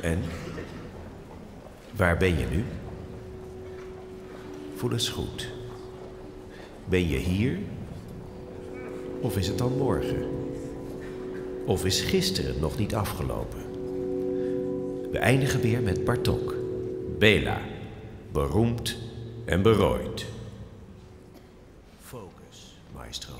En? Waar ben je nu? Voel eens goed. Ben je hier? Of is het dan morgen? Of is gisteren nog niet afgelopen? We eindigen weer met Bartok. Bela. Beroemd en berooid. Focus, maestro.